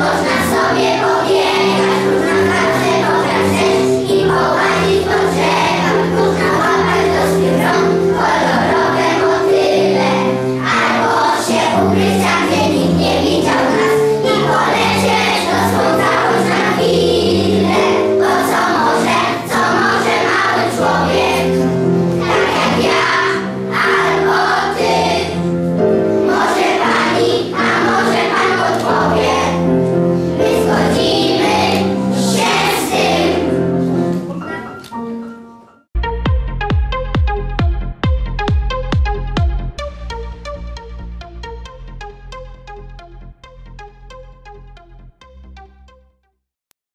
Można sobie powiedzieć